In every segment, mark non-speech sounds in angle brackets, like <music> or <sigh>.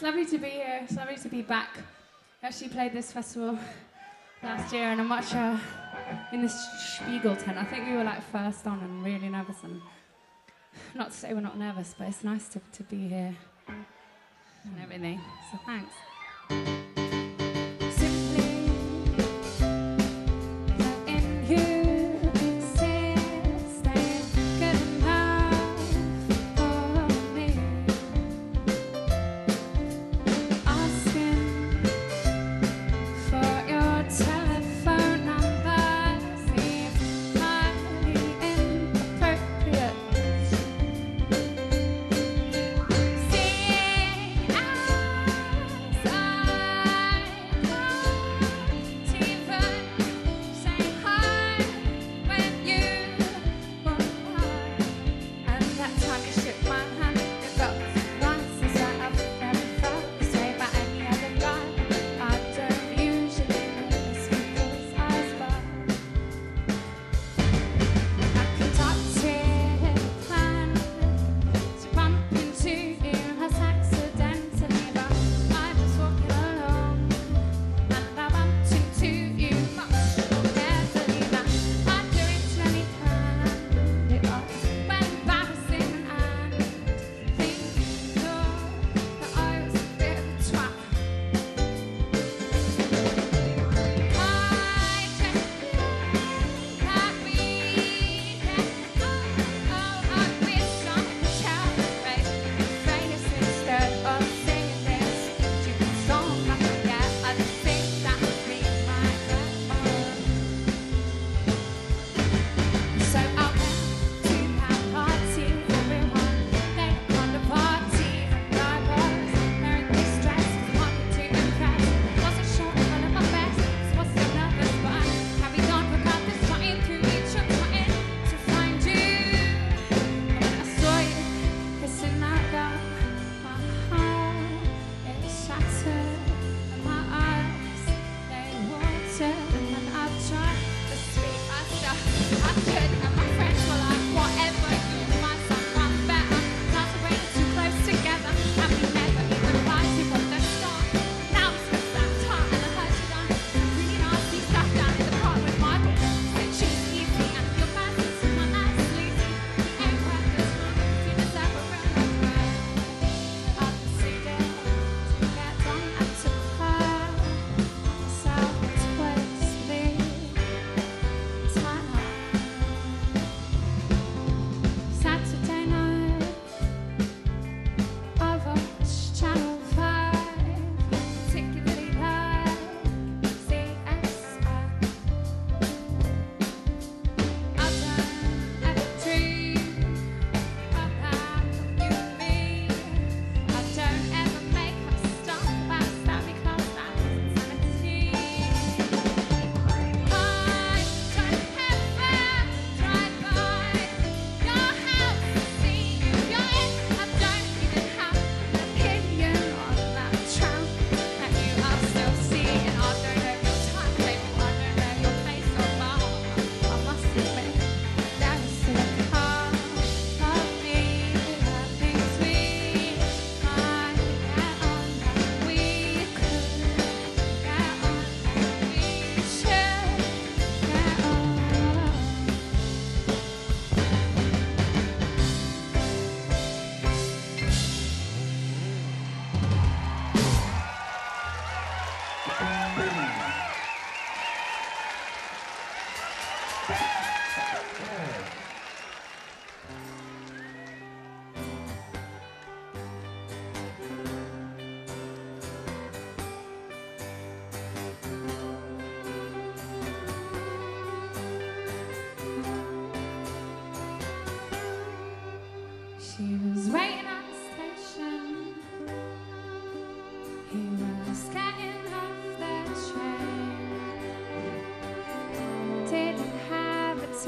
It's lovely to be here. It's lovely to be back. I actually played this festival last year, and I'm much uh, in the Spiegel tent. I think we were like first on and really nervous. And not to say we're not nervous, but it's nice to, to be here and everything. So thanks.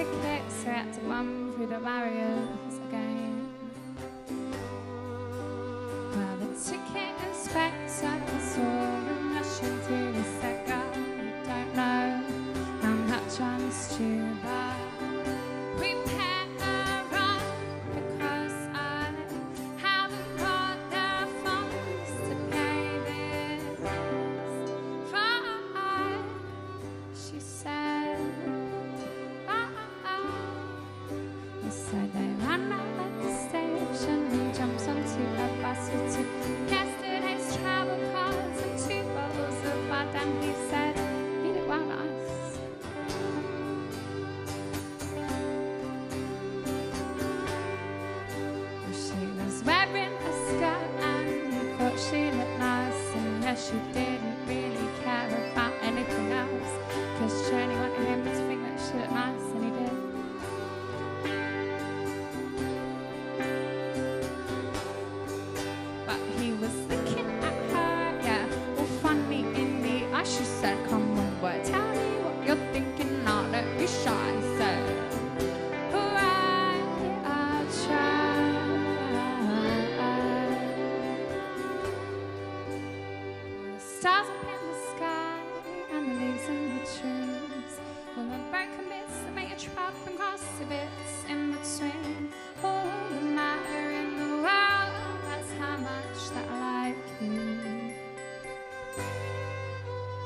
Signet, shout out to Mum through the barriers again.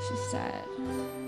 she said.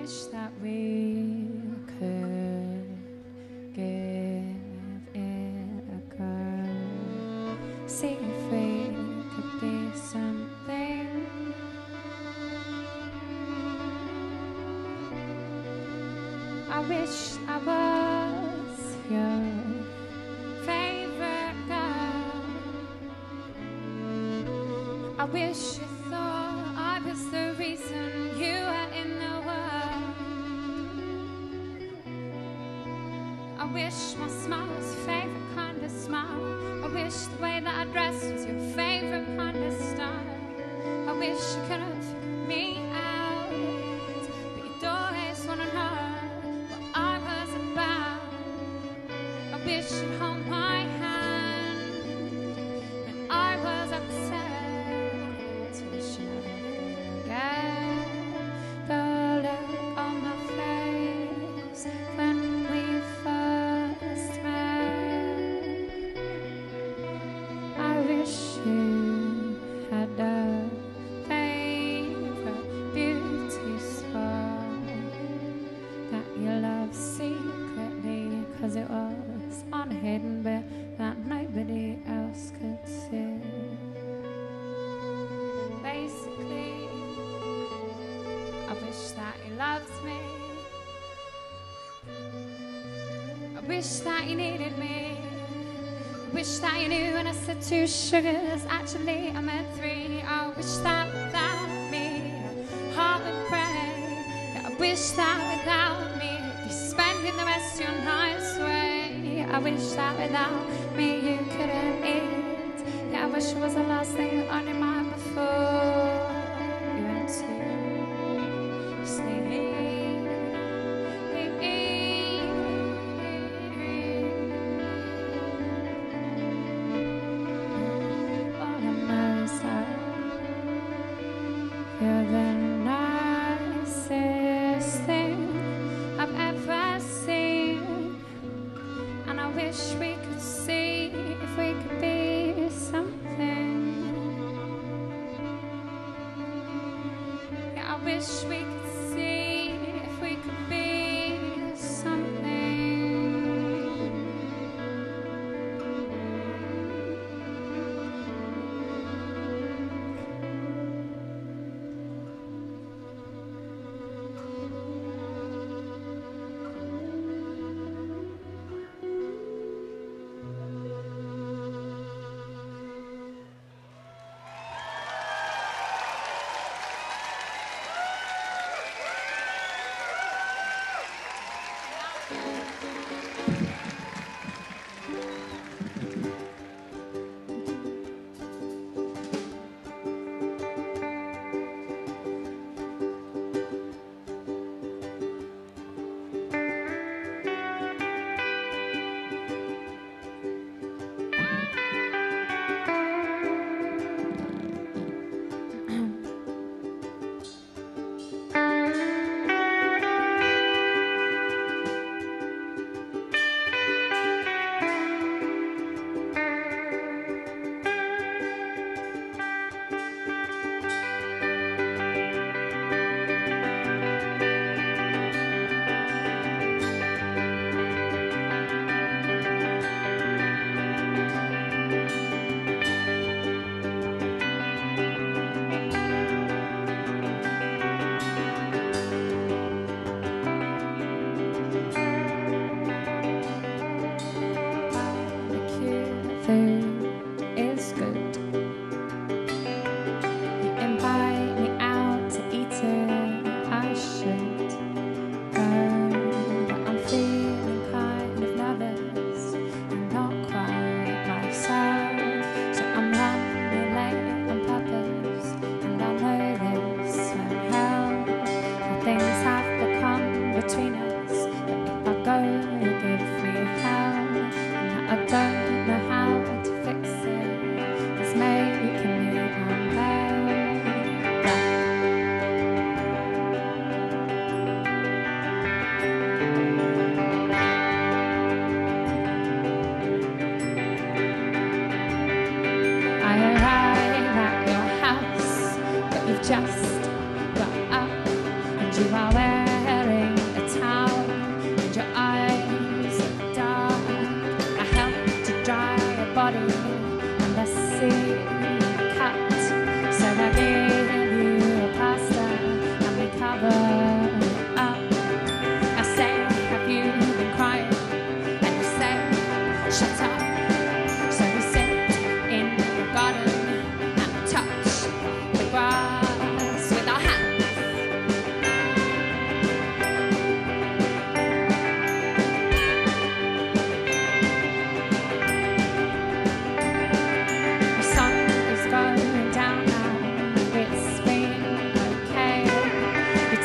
wish that we could give it a go. See if we could be something. I wish I was your favorite girl. I wish wish that you needed me. Wish that you knew when I said two sugars, actually I meant three. I wish that without me, heart would pray. I wish that without me, you'd be spending the rest of your nights away. I wish that without me, you couldn't eat. Yeah, I wish it was the last thing on your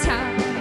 time.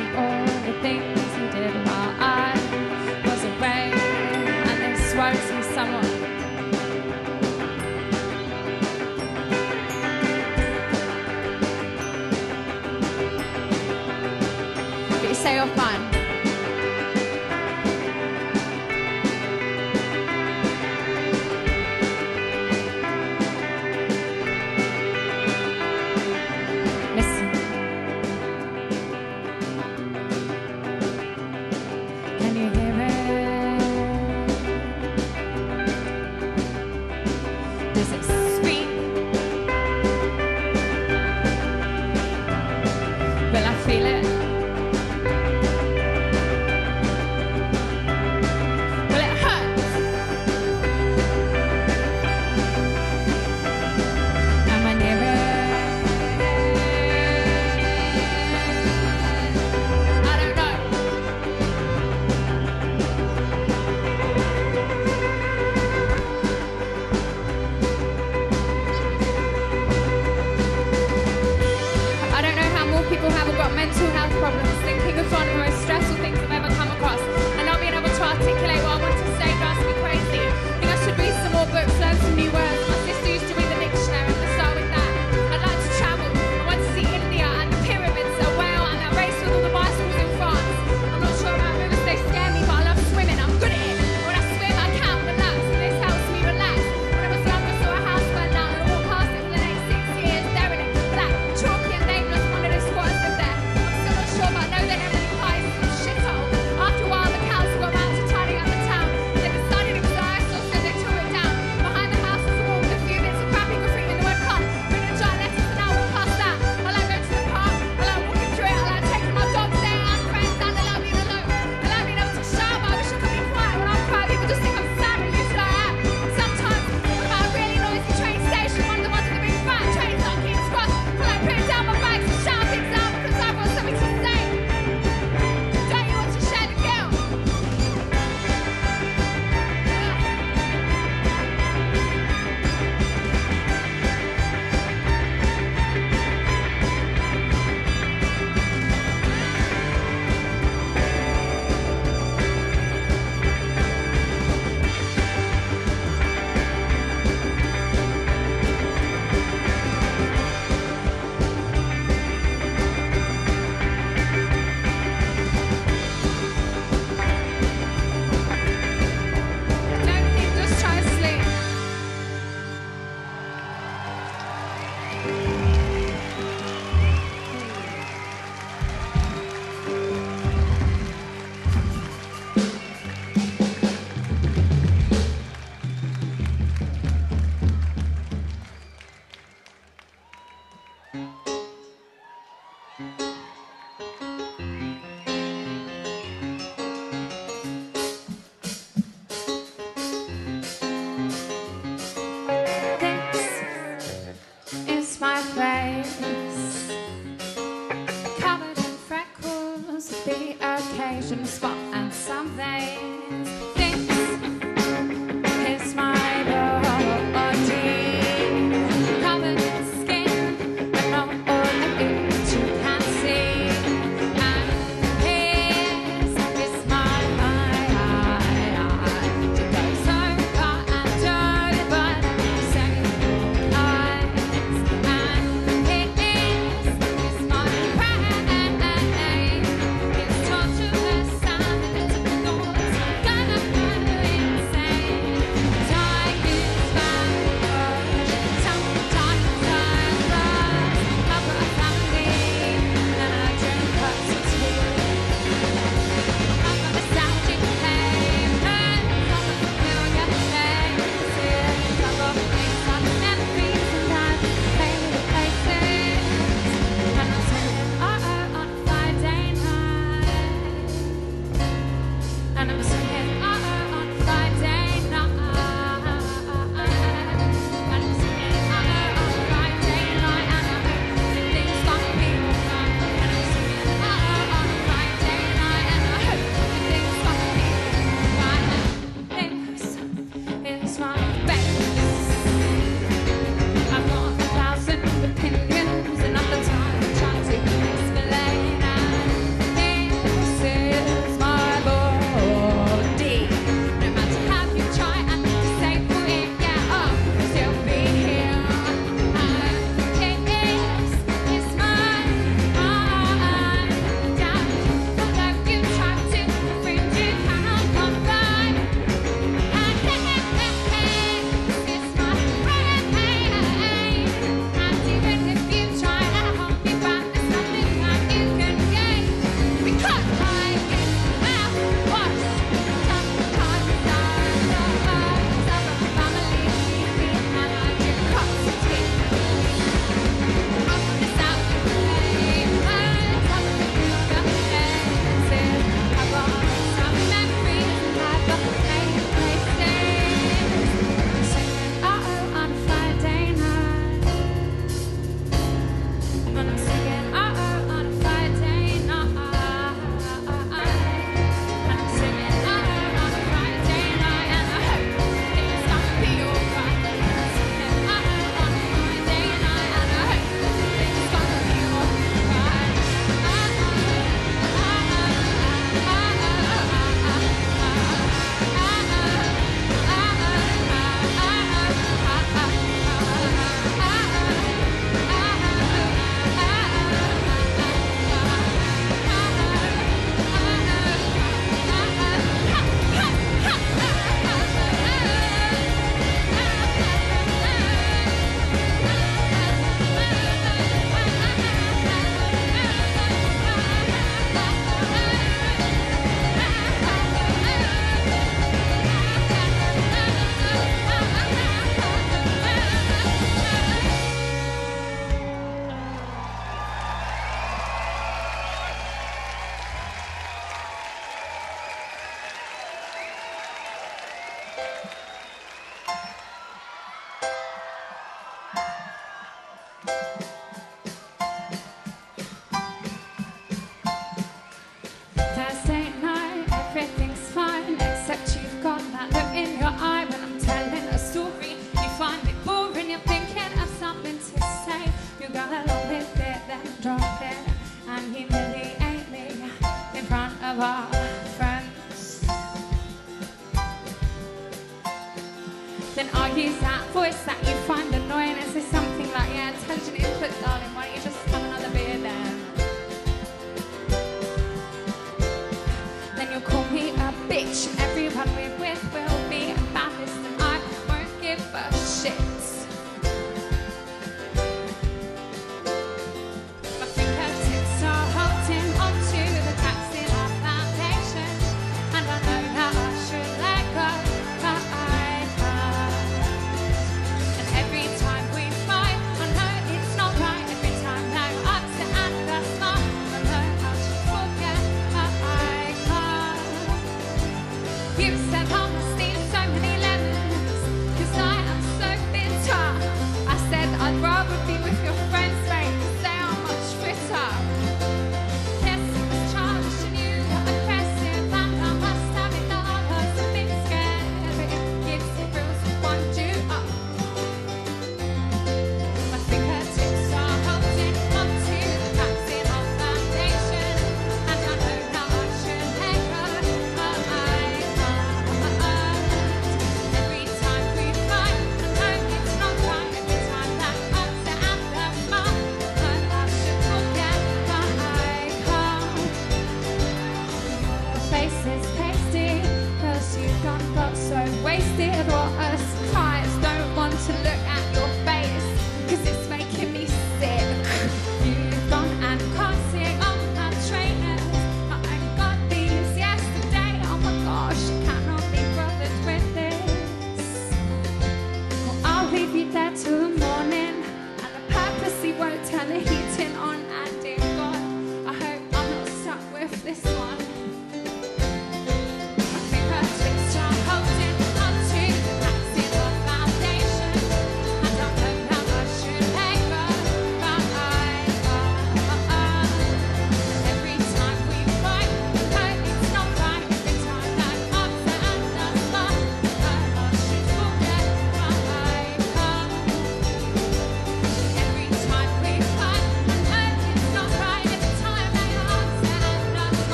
This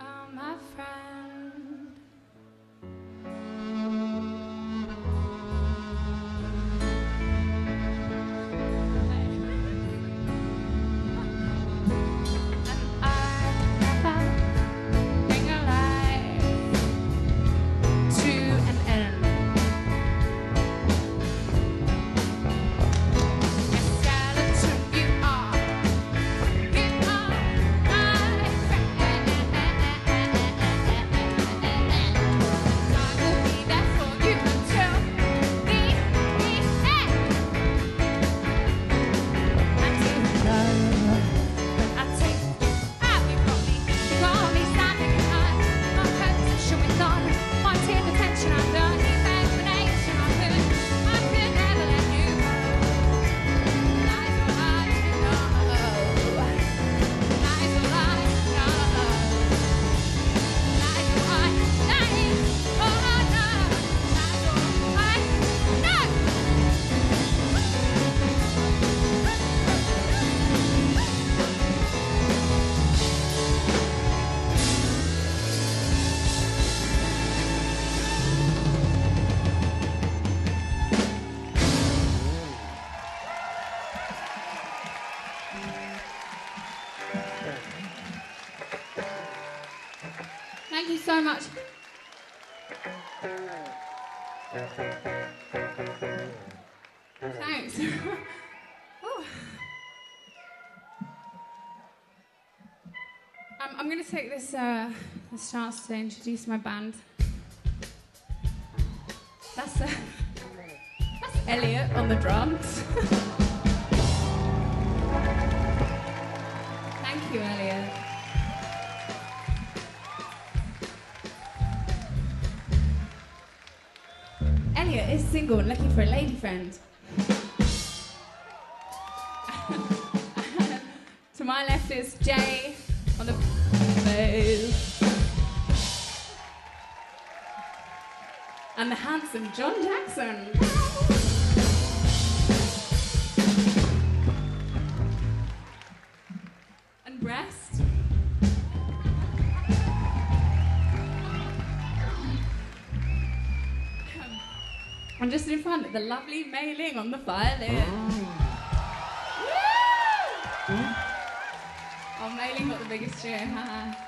are my friend. I'm going to take this, uh, this chance to introduce my band. That's, uh, that's Elliot on the drums. <laughs> Thank you, Elliot. Elliot is single and looking for a lady friend. <laughs> to my left is Jay and the handsome John Jackson. and breast. and just in front, the lovely Mei Ling on the violin. Oh. Woo! Oh, Mei Ling got the biggest cheer, huh?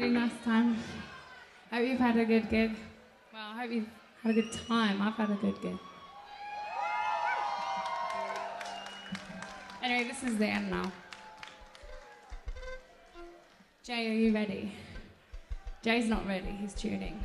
Really nice time. Hope you've had a good gig. Well, I hope you've had a good time. I've had a good gig. Anyway, this is the end now. Jay, are you ready? Jay's not ready, he's tuning.